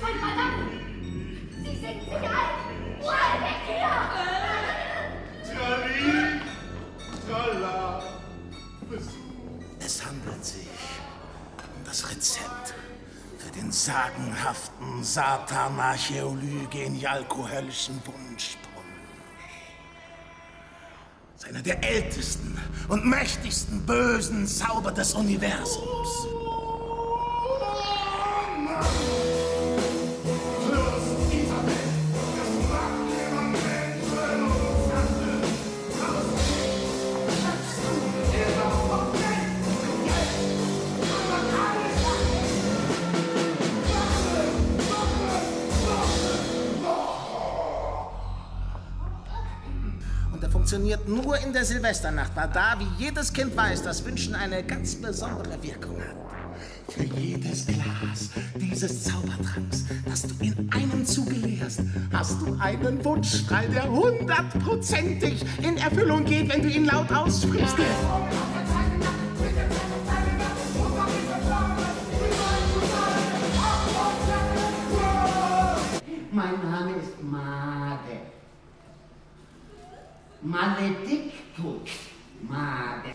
Meine Madame! Sie singen sich ein! Weg hier! Trali, trala, Es handelt sich um das Rezept für den sagenhaften Satan-Archäoly-Genialko-höllischen Wunschpunsch. Einer der ältesten und mächtigsten bösen Zauber des Universums. Funktioniert nur in der Silvesternacht, weil da, wie jedes Kind weiß, das Wünschen eine ganz besondere Wirkung hat. Für jedes Glas dieses Zaubertranks, das du in einem Zuge leerst, hast du einen Wunsch frei, der hundertprozentig in Erfüllung geht, wenn du ihn laut aussprichst. Mein Name ist Made. Maledictus Made.